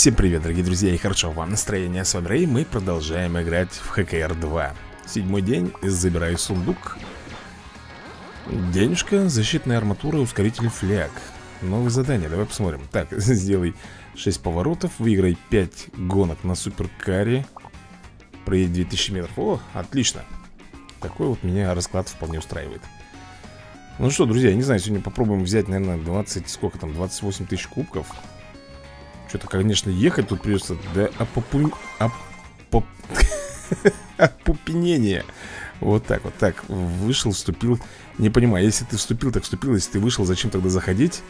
Всем привет, дорогие друзья, и хорошо вам настроение. С вами Рэй, мы продолжаем играть в ХКР 2 Седьмой день, забираю сундук. Денежка, защитная арматура, ускоритель фляг. Новое задание, давай посмотрим. Так, сделай 6 поворотов, выиграй 5 гонок на суперкаре. Проедь 2000 метров. О, отлично. Такой вот меня расклад вполне устраивает. Ну что, друзья, не знаю, сегодня попробуем взять, наверное, 20, сколько там, 28 тысяч кубков что-то, конечно, ехать тут придется до опопу... Опоп... опупенения. Вот так вот. Так, вышел, вступил. Не понимаю, если ты вступил, так вступил. Если ты вышел, зачем тогда заходить?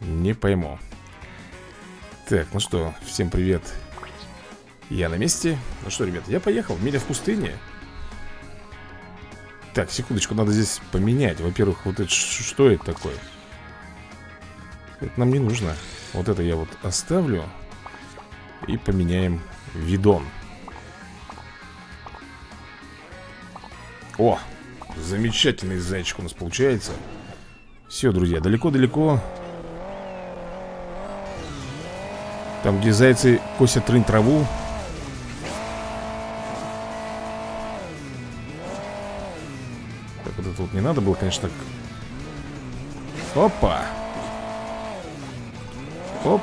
Не пойму. Так, ну что, всем привет. Я на месте. Ну что, ребят, я поехал. Миля в пустыне. Так, секундочку, надо здесь поменять. Во-первых, вот это что это такое? Это нам не нужно. Вот это я вот оставлю И поменяем видон. О, замечательный зайчик у нас получается. Все, друзья, далеко-далеко. Там, где зайцы косят трынь траву. Так, вот это вот не надо было, конечно, так. Опа! Оп.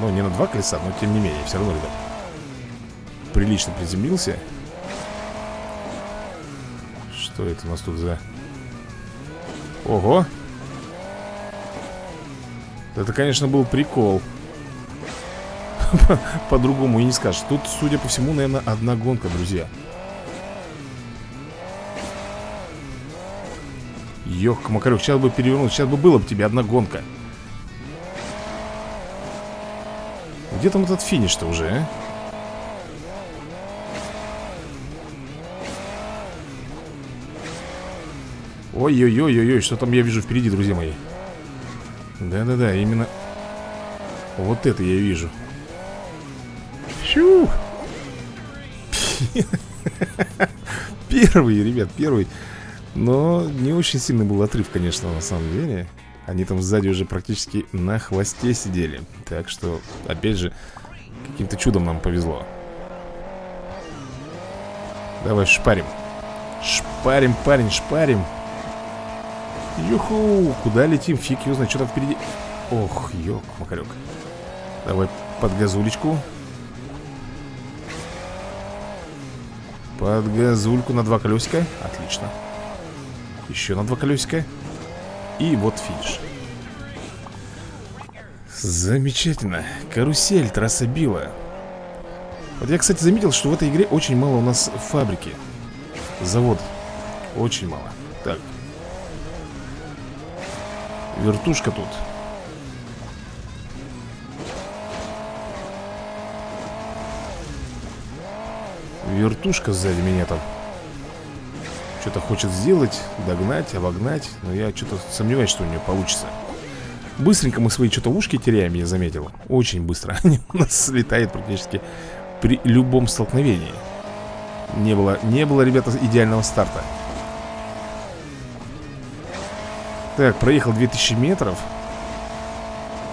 Ну, не на два колеса, но тем не менее, все равно, ребят. Прилично приземлился. Что это у нас тут за... Ого! Это, конечно, был прикол. По-другому и не скажешь. Тут, судя по всему, наверное, одна гонка, друзья. Ёх, Макарек, сейчас бы перевернуть, сейчас бы было бы тебе одна гонка. Где там этот финиш-то уже, а? Ой-ой-ой-ой-ой, что там я вижу впереди, друзья мои Да-да-да, именно Вот это я вижу Щу! Первый, ребят, первый Но не очень сильный был отрыв, конечно, на самом деле они там сзади уже практически на хвосте сидели. Так что, опять же, каким-то чудом нам повезло. Давай шпарим. Шпарим, парень, шпарим. Юху, куда летим? Фиг его знает, что там впереди. Ох, ёк, макарек Давай под газулечку. Под газульку на два колесика Отлично. Еще на два колесика и вот финиш. Замечательно. Карусель, трасса Била. Вот я, кстати, заметил, что в этой игре очень мало у нас фабрики. Завод Очень мало. Так. Вертушка тут. Вертушка сзади меня там что-то хочет сделать, догнать, обогнать Но я что-то сомневаюсь, что у нее получится. Быстренько мы свои что-то ушки теряем, я заметил. Очень быстро Они у нас слетают практически при любом столкновении. Не было, не было, ребята, идеального старта. Так, проехал 2000 метров.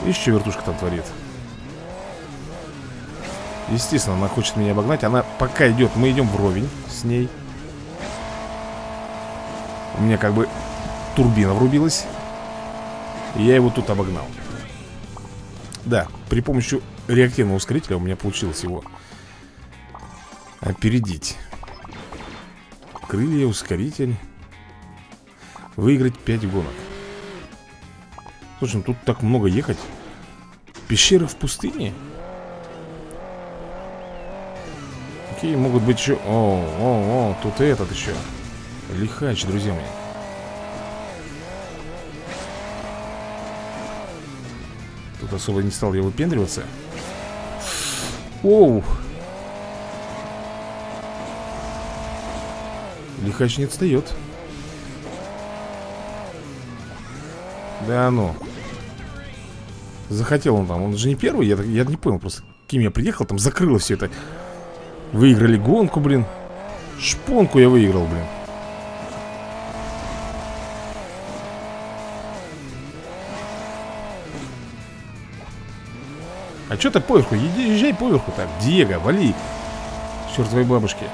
Еще вертушка там творит. Естественно, она хочет меня обогнать. Она пока идет, мы идем вровень с ней у меня как бы турбина врубилась И я его тут обогнал. Да, при помощи реактивного ускорителя у меня получилось его Опередить. Крылья, ускоритель. Выиграть 5 гонок. Слушай, ну тут так много ехать. Пещера в пустыне? Какие могут быть еще... О, о, о, тут и этот еще Лихач, друзья мои. Тут особо не стал я выпендриваться. Оу! Лихач не отстает. Да ну. Захотел он там, он же не первый Я, я не понял просто, кем я приехал Там закрыло все это. Выиграли гонку, блин. Шпонку я выиграл, блин А что ты поверху? Езжай поверху так. Диего, вали. Чертовой бабушки.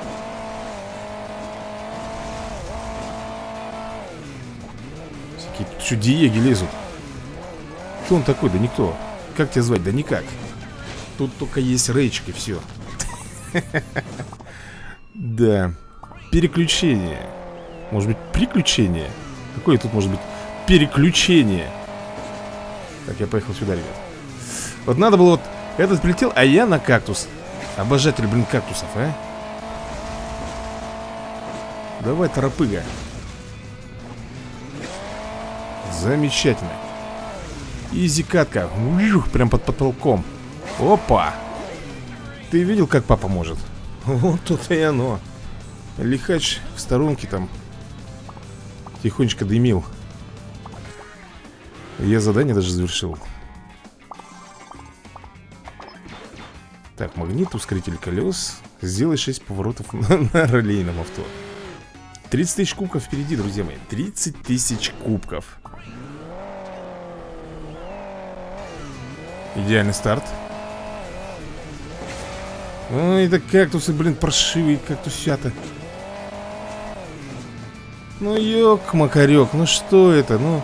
Всякие что Диеги лезут. Кто он такой? Да никто. Как тебя звать? Да никак. Тут только есть рейчик и все. Да. Переключение. Может быть, приключение? Какое тут может быть переключение? Так, я поехал сюда, ребят. Вот надо было вот... Этот прилетел, а я на кактус. Обожатель, блин, кактусов, а? Давай, торопыга. Замечательно. Изи катка. Ух, прям под потолком. Опа! Ты видел, как папа может? Вот тут и оно. Лихач в сторонке там тихонечко дымил. Я задание даже завершил. Так, магнит, ускоритель колес. Сделай 6 поворотов на, ролейном авто. 30 тысяч кубков впереди, друзья мои. 30 тысяч кубков. Идеальный старт. Ой, это кактусы, блин, паршивые кактусята. Ну, ёк-макарёк, ну что это, ну...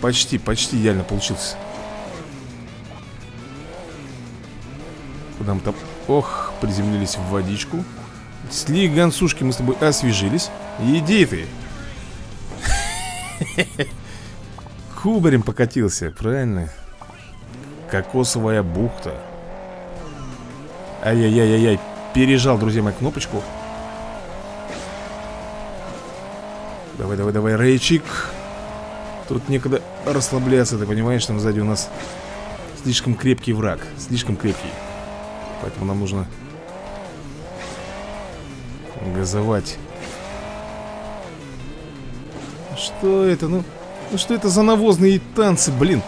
Почти, почти идеально получился. Куда мы там... Ох, приземлились в водичку. Сли гансушки мы с тобой освежились. Иди ты. Кубарем покатился, правильно? Кокосовая бухта. Ай-яй-яй-яй-яй. Пережал, друзья мои, кнопочку. Давай, давай, давай, рейчик. Тут некогда расслабляться, ты понимаешь, там сзади у нас слишком крепкий враг. Слишком крепкий. Поэтому нам нужно газовать. Что это? Ну, ну что это за навозные танцы, блин?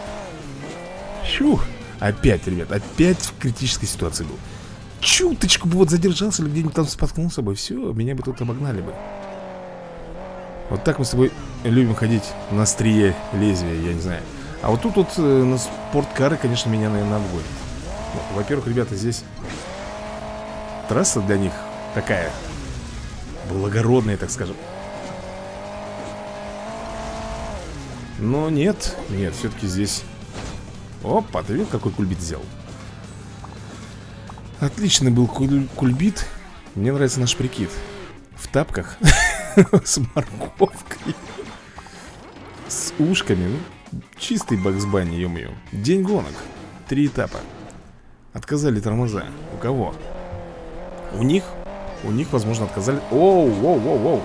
Фух. Опять, ребят, опять в критической ситуации был. Чуточку бы вот задержался или где-нибудь там споткнулся бы, все, меня бы тут обогнали бы. Вот так мы с тобой любим ходить на острие лезвия, я не знаю. А вот тут вот э, на спорткары, конечно, меня, наверное, обгонят. Во-первых, ребята, здесь трасса для них такая благородная, так скажем. Но нет, нет, все-таки здесь... Опа, ты видел, какой кульбит сделал? Отличный был куль кульбит. Мне нравится наш прикид. В тапках. С морковкой. С ушками. Ну, чистый Бакс Банни, ё-моё. День гонок. Три этапа. Отказали тормоза. У кого? У них? У них, возможно, отказали... Оу, оу, оу, оу.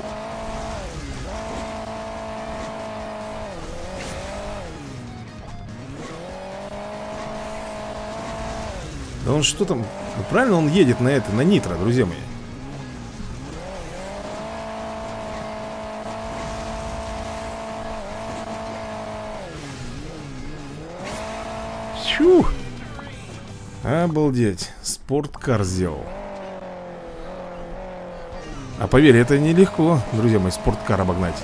Да он что там... Ну, правильно он едет на это, на нитро, друзья мои. Обалдеть, спорткар сделал А поверь, это нелегко, друзья мои, спорткар обогнать.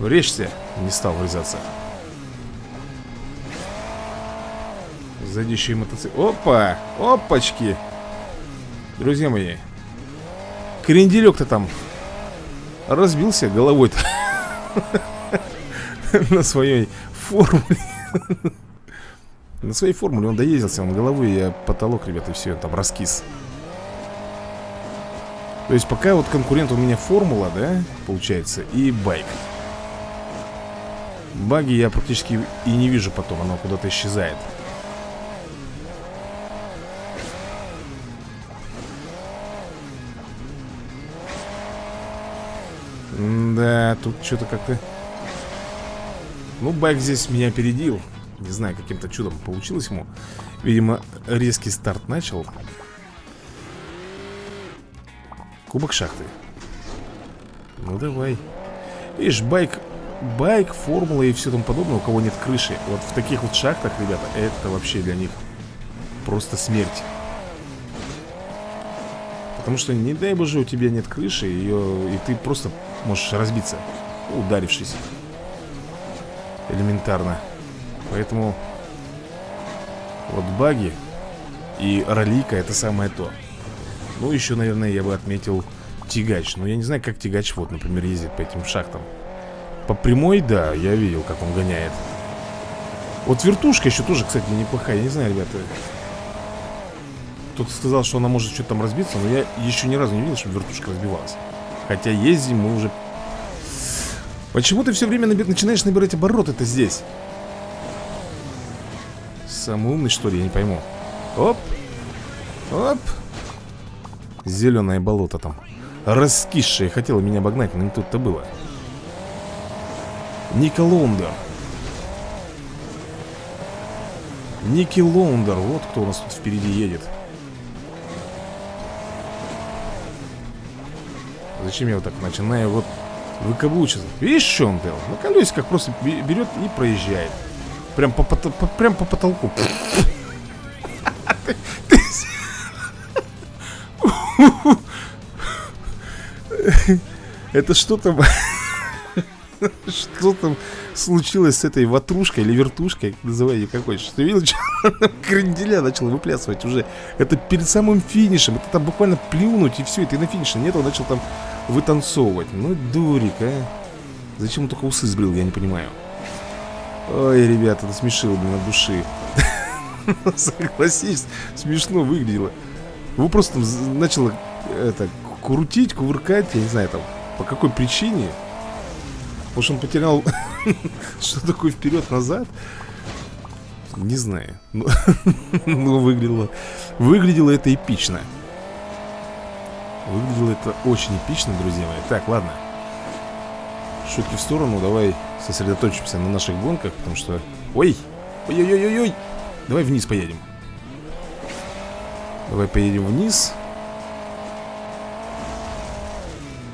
Врежься, не стал врезаться. Задящий мотоцикл Опа, опачки! Друзья мои Кренделек-то там Разбился головой-то На своей формуле. На своей формуле он доездился Он головой, я потолок, ребята, и все, там раскис. То есть пока вот конкурент у меня формула, да, получается И байк. Баги я практически и не вижу потом, оно куда-то исчезает. Да, тут что-то как-то... Ну, байк здесь меня опередил. Не знаю, каким-то чудом получилось ему. Видимо, резкий старт начал. Кубок шахты. Ну, давай. Видишь, байк байк, формула и все тому подобное, у кого нет крыши. Вот в таких вот шахтах, ребята, это вообще для них просто смерть. Потому что, не дай боже, у тебя нет крыши ее, И ты просто можешь разбиться Ударившись. Элементарно. Поэтому Вот баги И ролика это самое то. Ну, еще, наверное, я бы отметил Тягач. Но я не знаю, как тягач, вот, например, ездит по этим шахтам. По прямой, да, я видел, как он гоняет. Вот вертушка еще тоже, кстати, неплохая. Я не знаю, ребята кто-то сказал, что она может что-то там разбиться Но я еще ни разу не видел, чтобы вертушка разбивалась Хотя ездим мы уже. Почему ты все время наби... начинаешь набирать оборот это здесь? Самый умный, что ли? Я не пойму. Оп! Оп! Зеленое болото там. Раскисшее Хотела меня обогнать, но не тут-то было. Ника Лондер Ники Лондер Вот кто у нас тут впереди едет Зачем я вот так начинаю вот выкаблучиться? Видишь, что он делал? На колесиках просто берет и проезжает. Прям по, по, по, прям по потолку. Это что там? Что там случилось с этой ватрушкой или вертушкой, называй ее как хочешь. Ты видел, что кренделя начал выплясывать уже? Это перед самым финишем. Это там буквально плюнуть и все, и ты на финише нет, он начал там вытанцовывать. Ну, дурик, а. Зачем он только усы сбрил, я не понимаю. Ой, ребята, это смешило, блин, от души. Согласись, смешно выглядело. Его просто начало это, крутить, кувыркать, я не знаю, там, по какой причине. Может, он потерял, что такое вперед-назад. Не знаю. Но, но выглядело, выглядело это эпично. Выглядело это очень эпично, друзья мои. Так, ладно. Шутки в сторону, давай сосредоточимся на наших гонках Потому что... Ой! Ой-ой-ой-ой! Давай вниз поедем. Давай поедем вниз.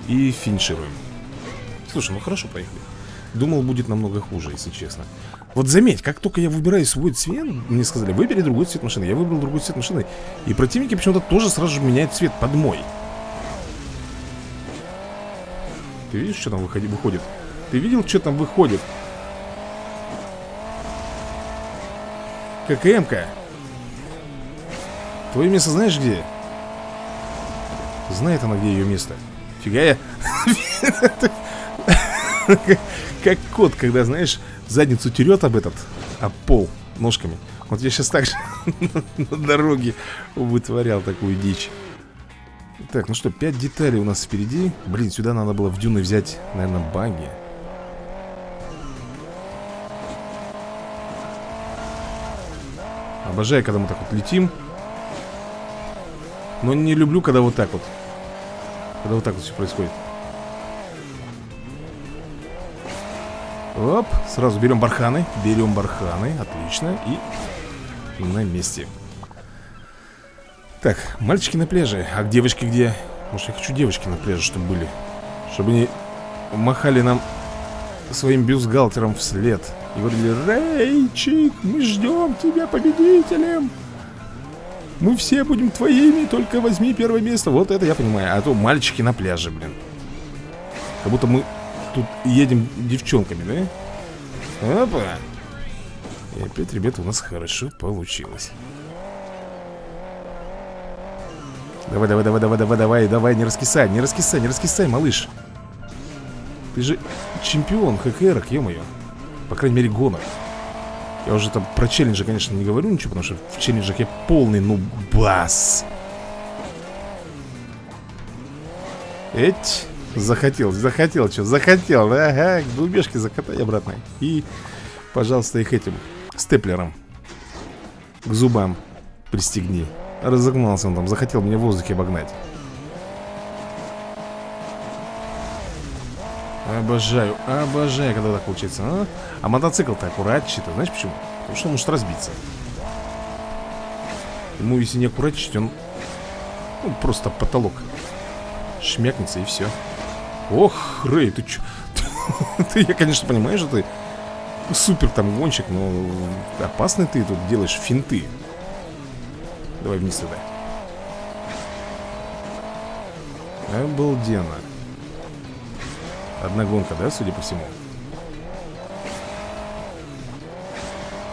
И финишируем. Слушай, ну хорошо, поехали. Думал, будет намного хуже, если честно. Вот заметь, как только я выбираю свой цвет Мне сказали, выбери другой цвет машины. Я выбрал другой цвет машины. И противники почему-то тоже сразу же меняют цвет под мой Ты видишь, что там выходи, выходит? Ты видел, что там выходит? ККМ-ка Твое место знаешь где? Знает она, где ее место Фига я Как кот, когда, знаешь, задницу терет об этот Об пол ножками Вот я сейчас так же на дороге вытворял такую дичь так, ну что, 5 деталей у нас впереди. Блин, сюда надо было в дюны взять, наверное, баги. Обожаю, когда мы так вот летим. Но не люблю, когда вот так вот. Когда вот так вот все происходит. Оп, сразу берем барханы Берем барханы, отлично И на месте так, мальчики на пляже. А девочки где? Может я хочу девочки на пляже, чтобы были. Чтобы они махали нам Своим бюстгальтером вслед. И говорили Рейчик, мы ждем тебя победителем. Мы все будем твоими Только возьми первое место Вот это я понимаю. А то мальчики на пляже, блин. Как будто мы тут едем девчонками, да? Опа. И опять, ребята, у нас хорошо получилось Давай, давай, давай, давай, давай, давай, давай, не раскисай, не раскисай, не раскисай, малыш. Ты же чемпион ХКРок, ё-моё. По крайней мере, гонок. Я уже там про челленджи, конечно, не говорю ничего Потому что в челленджах я полный нубас. Эть, захотел, захотел, что, захотел, да, ага, двубежке закатай обратно. И, пожалуйста, их этим степлером К зубам пристегни Разогнался он там, захотел меня в воздухе обогнать. Обожаю, обожаю, когда так получается А, а мотоцикл-то аккуратнее Знаешь почему? Потому что он может разбиться. Ему если не аккуратничать, он ну, просто потолок Шмякнется и все Ох, Рэй, ты чё? ты, я, конечно, понимаю, что ты супер там гонщик, но опасный ты тут делаешь финты Давай вниз туда. Обалденно. Одна гонка, да, судя по всему?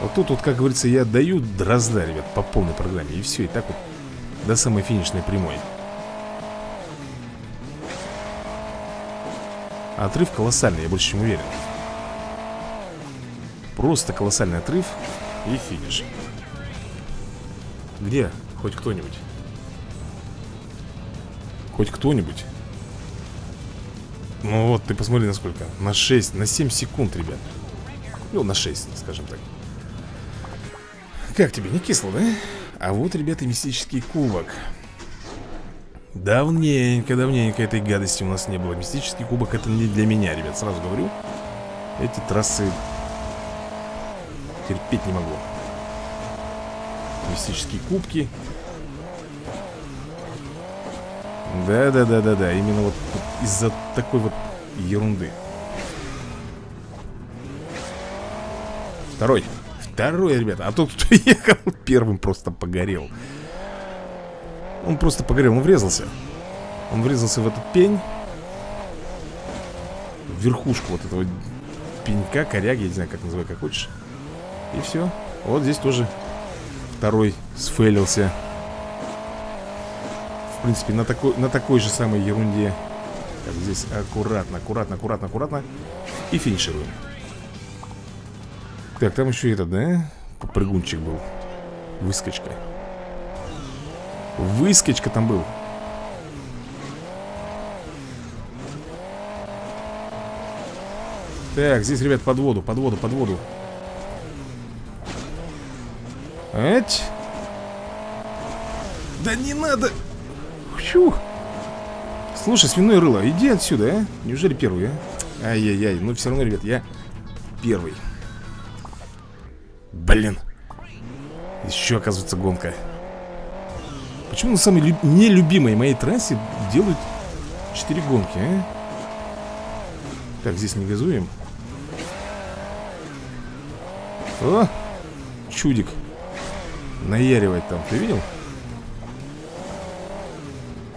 Вот тут вот, как говорится, я даю дрозда, ребят, по полной программе И все, и так вот до самой финишной прямой. Отрыв колоссальный, я больше чем уверен. Просто колоссальный отрыв И финиш Где? Хоть кто-нибудь? Хоть кто-нибудь? Ну вот, ты посмотри на сколько На 6, на 7 секунд, ребят. Ну, на 6, скажем так. Как тебе, не кисло, да? А вот, ребята, мистический кубок. Давненько, давненько этой гадости у нас не было. Мистический кубок это не для меня, ребят, сразу говорю. Эти трассы терпеть не могу Мистические кубки. Да-да-да-да-да Именно вот из-за такой вот ерунды. Второй. Второй, ребята. А тот, кто ехал первым, просто погорел. Он просто погорел, он врезался. Он врезался в этот пень. В верхушку вот этого пенька, коряги, я не знаю, как называй, как хочешь. И все Вот здесь тоже второй сфейлился. В принципе, на такой, на такой же самой ерунде. Так, здесь аккуратно, аккуратно, аккуратно, аккуратно. И финишируем. Так, там еще этот, да? Попрыгунчик был. Выскочка. Выскочка там был. Так, здесь, ребят, под воду, под воду, под воду Эть Да не надо Фью. Слушай, свиной рыло, иди отсюда, а? Неужели первый, а? Ай-яй-яй, ну все равно, ребят, я первый. Блин. Еще, оказывается, гонка. Почему на самой люб... нелюбимой моей трассе делают 4 гонки, а? Так, здесь не газуем. О! Чудик. Наяривает там, ты видел?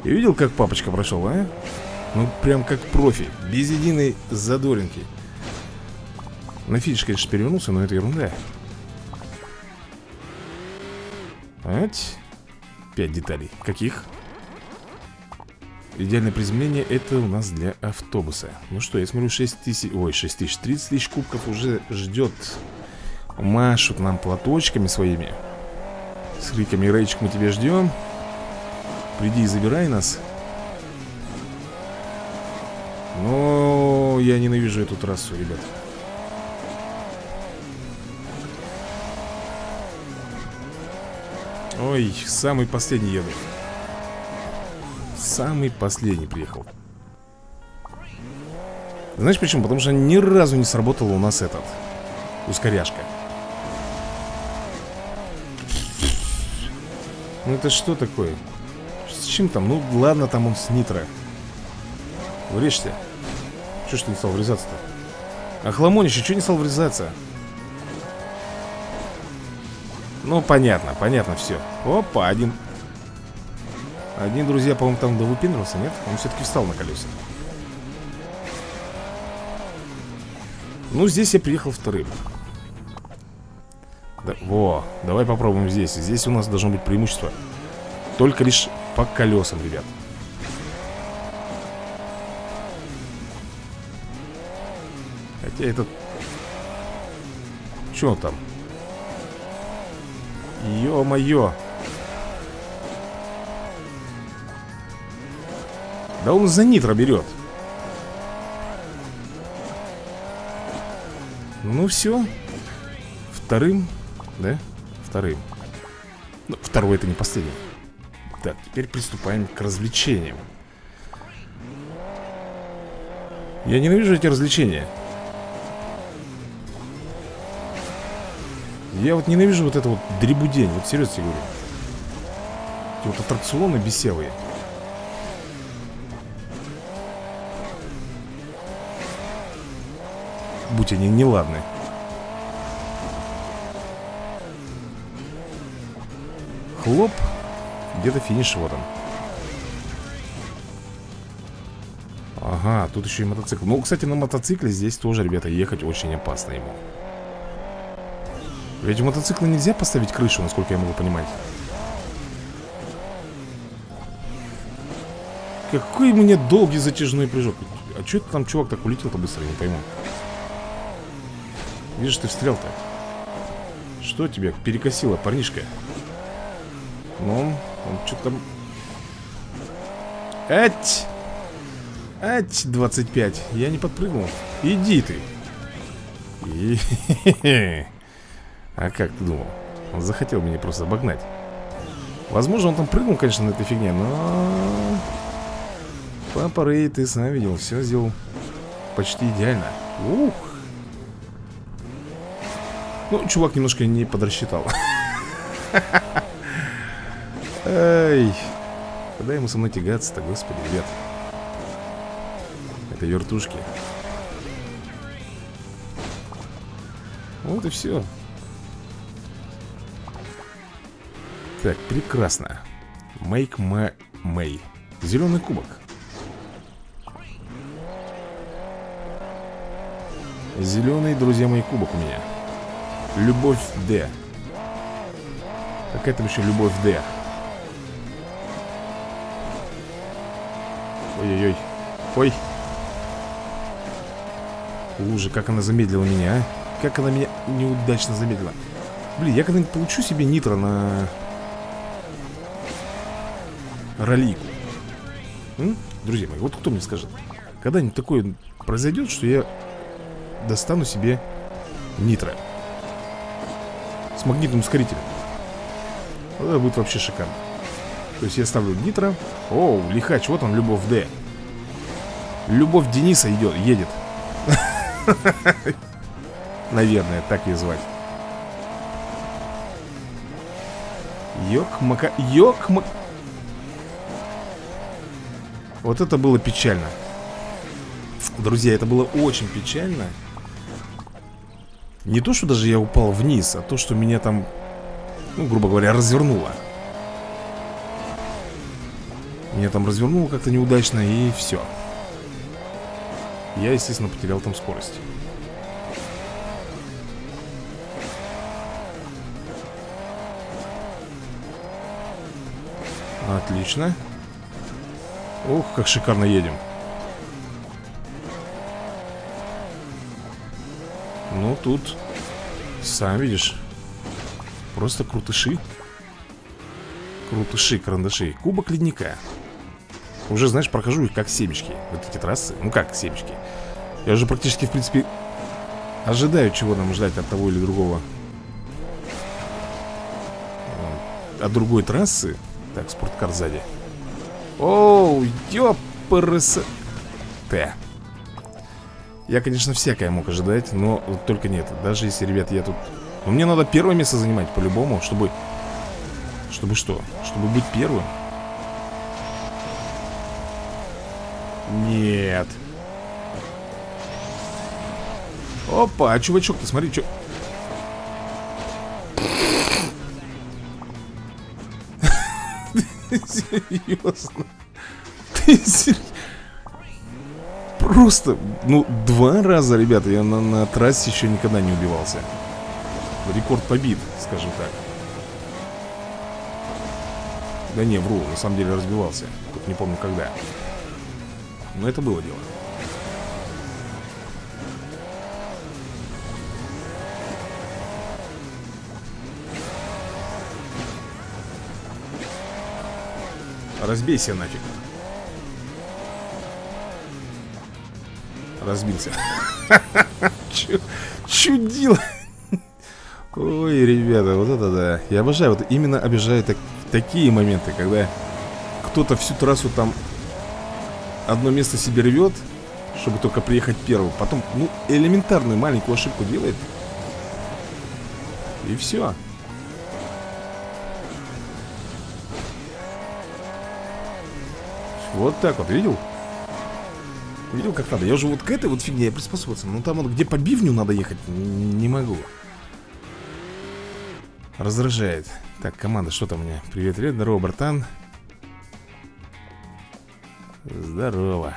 И видел, как папочка прошел, а? Ну, прям как профи Без единой задоринки На финиш, конечно, перевернулся, но это ерунда Ать. Пять деталей Каких? Идеальное приземление это у нас для автобуса Ну что, я смотрю 6 тысяч Ой, 6 тысяч 30 тысяч кубков уже ждет Машут нам платочками своими С криками Рейчик мы тебя ждем Приди и забирай нас. Но я ненавижу эту трассу, ребят. Ой, самый последний еду. Самый последний приехал. Знаешь почему? Потому что ни разу не сработал у нас этот. Ускоряшка Ну это что такое? С чем там? Ну ладно, там он с нитро Врежься Че ж ты не стал врезаться-то? Охламонище, что не стал врезаться? Ну, понятно, понятно все Опа, один Один, друзья, по-моему, там довыпендривался, нет? Он все-таки встал на колеса Ну, здесь я приехал вторым да, Во, давай попробуем здесь. Здесь у нас должно быть преимущество Только лишь по колесам, ребят. Хотя этот... Что там? Ё-моё. Да он за нитро берет. Ну все Вторым, да? Вторым. Ну, Второй это не последний. Так, теперь приступаем к развлечениям. Я ненавижу эти развлечения. Я вот ненавижу вот это вот дребудень Вот серьезно тебе говорю. Эти вот аттракционы бесевые Будь они неладны Хлоп где-то финиш, вот он Ага, тут еще и мотоцикл. Ну, кстати, на мотоцикле здесь тоже, ребята, ехать очень опасно ему. Ведь у мотоцикла нельзя поставить крышу, насколько я могу понимать. Какой мне долгий затяжной прыжок. А что это там чувак так улетел-то быстро, я не пойму. Видишь, ты встрял-то. Что тебя перекосило, парнишка? Ну, он что-то там... Эть! Эть, 25 Я не подпрыгнул. Иди ты. И... А как ты думал? Он захотел меня просто обогнать. Возможно, он там прыгнул, конечно, на этой фигне Но... Папа Рэй, ты сам видел, все сделал почти идеально. Ух! Ну, чувак немножко не подрасчитал Эй Куда ему со мной тягаться-то, господи, ребят? Это вертушки. Вот и все Так, прекрасно. Make my May. Зеленый кубок. Зеленый, друзья мои, кубок у меня. Любовь Д. Какая там еще любовь Д Ой-ой-ой. Ой. Лужа, как она замедлила меня, а? Как она меня неудачно замедлила. Блин, я когда-нибудь получу себе нитро на Ролику? М? Друзья мои, вот кто мне скажет? Когда-нибудь такое произойдет, что я достану себе нитро. С магнитным ускорителем. Это будет вообще шикарно. То есть я ставлю нитро Оу, лихач, вот он, Любовь Д. Любовь Дениса идет, едет. Наверное, так ее звать. Йок-мака... Йок-мак... Вот это было печально. Друзья, это было очень печально. Не то, что даже я упал вниз, а то, что меня там, ну, грубо говоря, развернуло. Меня там развернуло как-то неудачно, и все. Я, естественно, потерял там скорость. Отлично. Ух, как шикарно едем. Ну, тут, сам видишь, просто крутыши. Крутыши, карандаши. Кубок ледника. Уже, знаешь, прохожу их как семечки. Вот эти трассы. Ну как семечки. Я уже практически, в принципе, ожидаю, чего нам ждать от того или другого. От другой трассы. Так, спорткар сзади. Оу, ёпрс... Т. Я, конечно, всякое мог ожидать, но вот только нет. Даже если, ребят, я тут... Мне надо первое место занимать, по-любому, чтобы... Чтобы что? Чтобы быть первым? Нет. Опа, а чувачок, ты смотри, что... Серьезно? Ты серьезно? Просто, ну, два раза, ребята, я на, на трассе еще никогда не убивался. Рекорд побит, скажем так. Да не, вру, на самом деле разбивался. Тут не помню когда. Но это было дело. Разбейся нафиг. Разбился. Чудил. Ой, ребята, вот это да. Я обожаю, вот именно обижаю так, такие моменты, когда кто-то всю трассу там одно место себе рвет, чтобы только приехать первым. Потом, ну, элементарную маленькую ошибку делает. И все. Вот так вот, видел? Видел, как надо? Я уже вот к этой вот фигне я приспособился. Но там вот где по бивню надо ехать, не могу. Раздражает. Так, команда, что там у меня? Привет, привет, здорово, братан. Здорово.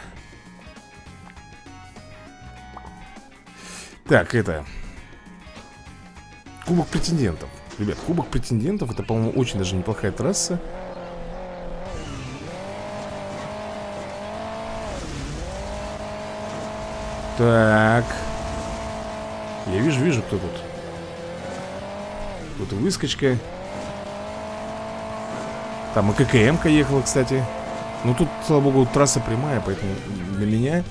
Так, это... Кубок претендентов. Ребят, кубок претендентов, это, по-моему, очень даже неплохая трасса. Так. Я вижу, вижу, кто тут. Тут выскочка. Там и ККМ-ка ехала, кстати. Ну тут, слава богу, трасса прямая Поэтому для меня.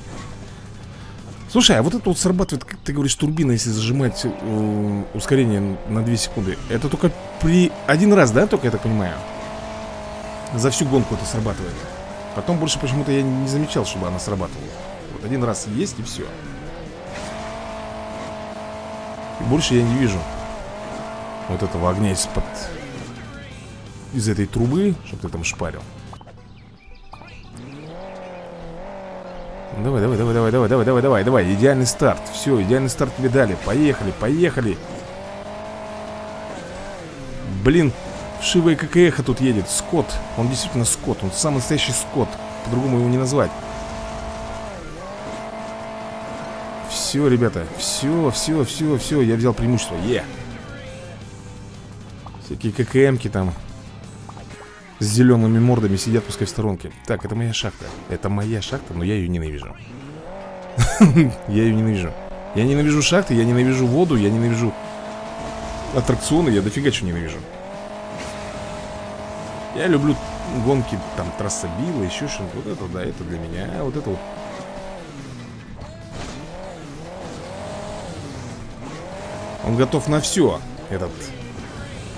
Слушай, а вот это вот срабатывает, как ты говоришь, турбина, если зажимать э, ускорение на 2 секунды. Это только при... Один раз, да, только, я так понимаю? За всю гонку это срабатывает. Потом больше почему-то я не замечал, чтобы она срабатывала. Вот один раз есть и все и Больше я не вижу Вот этого огня из-под... Из этой трубы, чтобы ты там шпарил Давай, давай, давай, давай, давай, давай, давай, давай, давай. Идеальный старт. Все, идеальный старт тебе дали. Поехали, поехали. Блин, вшивая как эхо тут едет. Скотт. Он действительно Скотт. Он самый настоящий Скотт. По-другому его не назвать. Все, ребята. Все, все, все, все. Я взял преимущество. Е. Yeah. Всякие ККМки там с зелеными мордами сидят, пускай в сторонке. Так, это моя шахта. Это моя шахта, но я ее ненавижу. Я ее ненавижу. Я ненавижу шахты, я ненавижу воду Я ненавижу аттракционы Я дофига чего ненавижу. Я люблю гонки, там, трасса Билла, еще что-нибудь. Вот это, да, это для меня. А вот это вот. Он готов на все Этот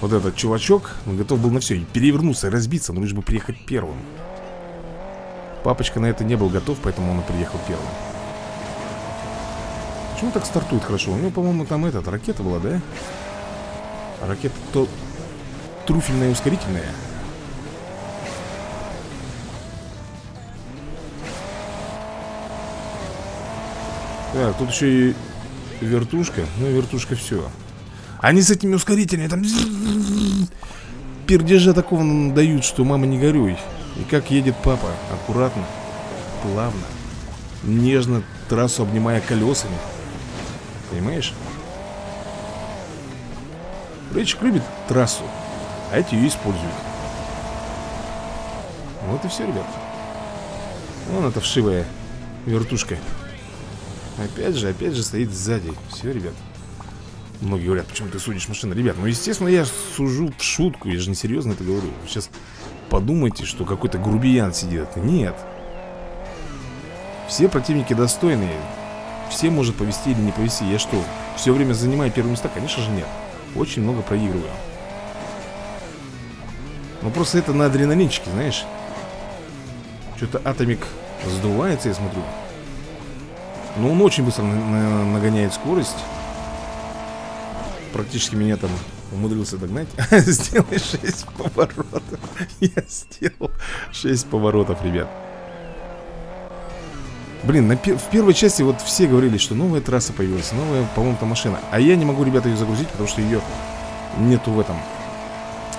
вот этот чувачок, он готов был на все, перевернуться, разбиться, но лишь бы приехать первым. Папочка на это не был готов, поэтому он и приехал первым. Почему так стартует хорошо? У него, по-моему, там этот, ракета была, да? ракета то труфельная и ускорительная. Так, тут еще и вертушка. Ну, вертушка все. Они с этими ускорителями там... Пердежа такого дают, что мама не горюй. И как едет папа, аккуратно, плавно, нежно трассу обнимая колесами. Понимаешь? Рычик любит трассу, а эти ее используют. Вот и все, ребят. Вон эта вшивая вертушка. Опять же, опять же стоит сзади. Все, ребят. Многие говорят, почему ты судишь машины? Ребят, ну естественно я сужу в шутку Я же не серьезно это говорю. Сейчас подумайте, что какой-то грубиян сидит. Нет. Все противники достойные. Все может повести или не повести Я что, все время занимаю первые места? Конечно же нет. Очень много проигрываю. Ну просто это на адреналинчике, знаешь. Что-то атомик сдувается, я смотрю. Но он очень быстро нагоняет скорость практически меня там умудрился догнать. Сделай 6 поворотов. Я сделал 6 поворотов, ребят. Блин, на, в первой части вот все говорили, что новая трасса появилась Новая, по-моему, там машина. А я не могу, ребята, ее загрузить, потому что ее нету в этом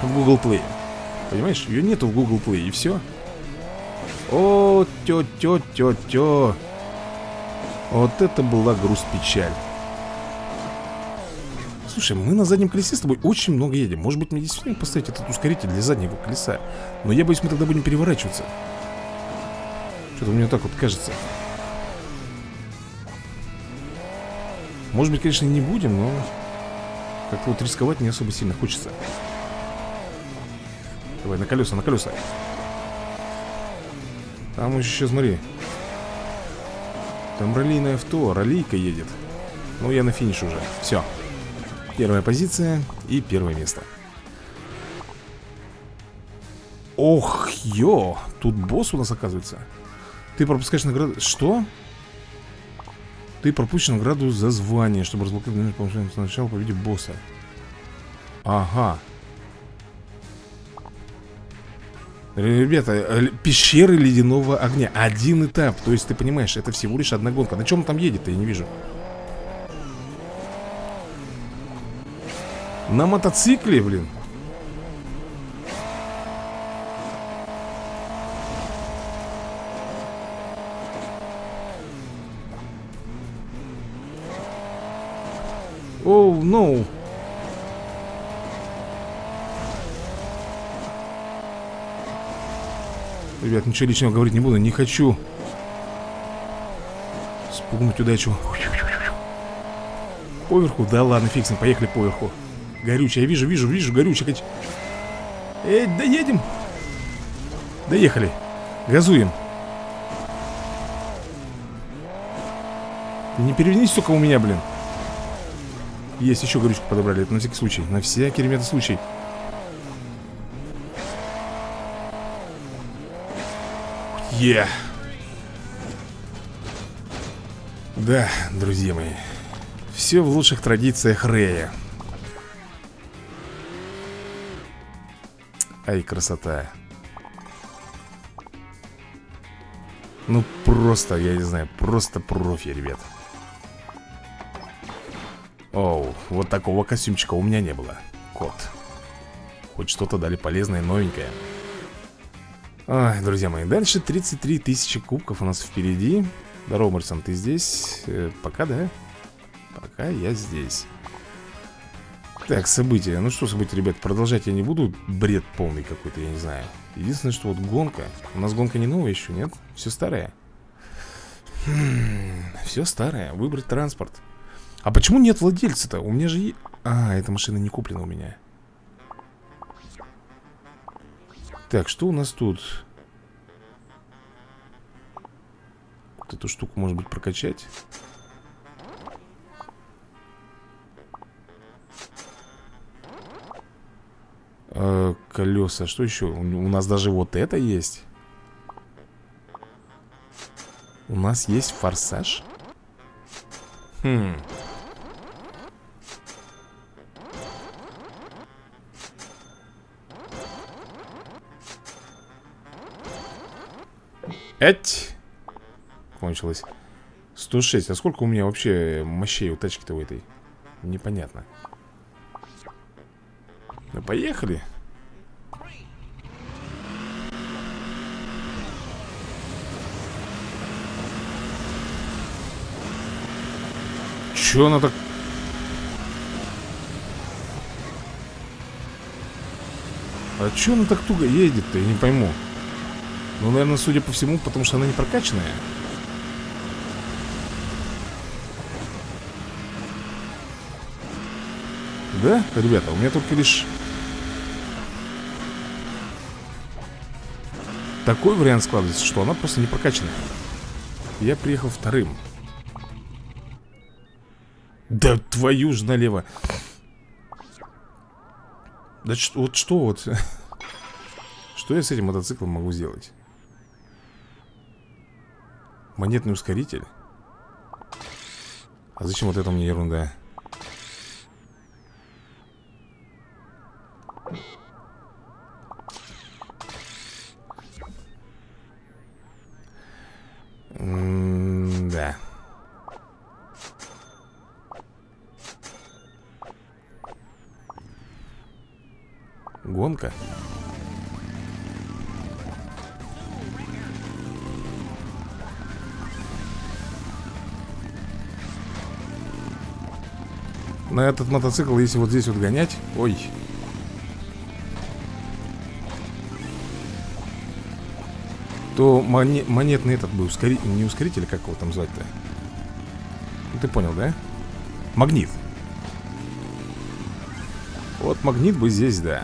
В Google Play. Понимаешь? Ее нету в Google Play, и все О, тё-тё-тё-тё. Вот это была грусть-печаль Слушай, мы на заднем колесе с тобой очень много едем. Может быть мне действительно поставить этот ускоритель для заднего колеса? Но я боюсь, мы тогда будем переворачиваться Что-то мне так вот кажется. Может быть, конечно, не будем, но Как-то вот рисковать не особо сильно хочется. Давай, на колеса, на колеса. Там еще, смотри. Там раллийное авто, раллийка едет. Ну, я на финише уже. Все Первая позиция и первое место. Ох, ё Тут босс у нас оказывается. Ты пропускаешь награду... Что? Ты пропустишь награду за звание Чтобы разблокировать повышение сначала победить босса. Ага. Ребята, э, пещеры ледяного огня. Один этап, то есть ты понимаешь Это всего лишь одна гонка. На чем он там едет-то, я не вижу На мотоцикле, блин Оу, oh, ну no. Ребят, ничего личного говорить не буду, не хочу Спугнуть удачу Поверху? Да ладно, фиг поехали поверху Горючая, я вижу, вижу, вижу, горючая. Эй, доедем Доехали. Газуем. Не перевернись, сука, у меня, блин. Есть, еще горючку подобрали, это на всякий случай. На всякий, ребята, случай. Е. Yeah. Да, друзья мои. Все в лучших традициях Рея Ай, красота. Ну просто, я не знаю, просто профи, ребят. Оу, вот такого костюмчика у меня не было. Кот. Хоть что-то дали полезное, новенькое. Ой, друзья мои, дальше 33 тысячи кубков у нас впереди. Здорово, Марсон, ты здесь? Э, пока, да? Пока я здесь Так, события Ну что события, ребят, продолжать я не буду Бред полный какой-то, я не знаю Единственное, что вот гонка У нас гонка не новая еще, нет? Все старое хм, Все старое, выбрать транспорт А почему нет владельца-то? У меня же... А, эта машина не куплена у меня Так, что у нас тут? Вот эту штуку, может быть, прокачать? Э, колеса, что еще? У, у нас даже вот это есть У нас есть форсаж? Хм Эть! Кончилось 106, а сколько у меня вообще мощей у тачки-то у этой? Непонятно Ну поехали. Че она так... А че она так туго едет-то, я не пойму. Ну, наверное, судя по всему, потому что она не прокачанная Да, ребята, у меня только лишь Такой вариант складывается, что она просто не прокачанная Я приехал вторым Да твою ж налево Да что, вот что вот Что я с этим мотоциклом могу сделать? Монетный ускоритель? А зачем вот это мне ерунда? Гонка? на этот мотоцикл, если вот здесь вот гонять Ой То моне монетный этот бы ускоритель Не ускоритель, как его там звать-то ну, Ты понял, да? Магнит Вот магнит бы здесь, да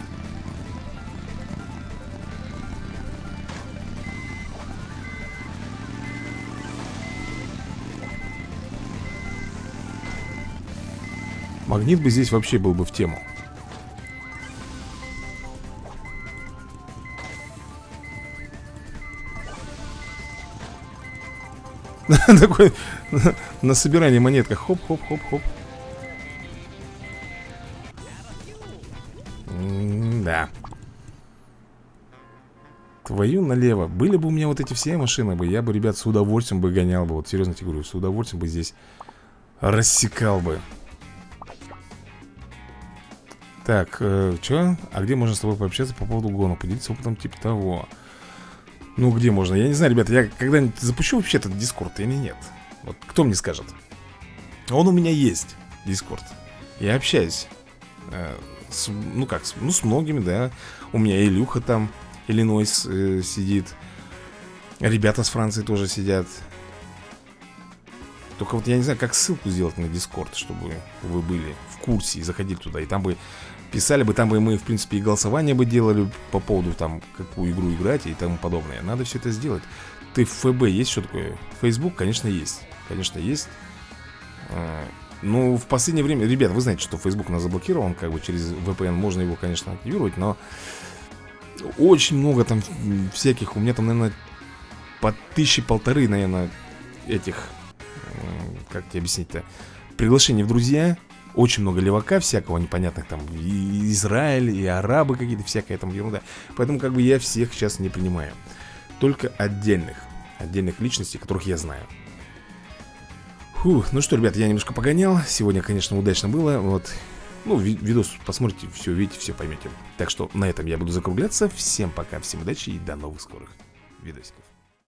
Магнит бы здесь вообще был бы в тему. Такой на собирании монетка. Хоп-хоп-хоп-хоп Да Твою налево. Были бы у меня вот эти все машины бы Я бы, ребят, с удовольствием бы гонял бы. Вот серьезно тебе говорю С удовольствием бы здесь рассекал бы так, э, что? А где можно с тобой пообщаться по поводу гона? Поделиться опытом типа того Ну, где можно? Я не знаю, ребята, я когда-нибудь запущу вообще этот дискорд или нет? Вот кто мне скажет? Он у меня есть, дискорд Я общаюсь э, с, Ну как, с, ну с многими, да У меня Илюха там, Иллинойс э, сидит Ребята с Франции тоже сидят Только вот я не знаю, как ссылку сделать на Дискорд Чтобы вы были курсе и заходили туда. И там бы писали бы, там бы мы, в принципе, и голосование бы делали По поводу там, какую игру играть и тому подобное. Надо все это сделать. Ты в ФБ есть что такое? Facebook, конечно, есть. Конечно, есть. А, ну, в последнее время, ребят, вы знаете, что Facebook нас заблокирован, как бы через VPN можно его, конечно, активировать, но очень много там всяких, у меня там, наверное, по тысячи полторы, наверное, этих, как тебе объяснить-то, приглашений в друзья, очень много левака всякого непонятных там И Израиль, и арабы какие-то всякая там ерунда. Поэтому как бы я всех сейчас не принимаю. Только отдельных Отдельных личностей, которых я знаю. Фух, ну что, ребят, я немножко погонял. Сегодня, конечно, удачно было. Вот. Ну, видос посмотрите, все увидите, все поймете Так что на этом я буду закругляться. Всем пока, всем удачи и до новых скорых видосиков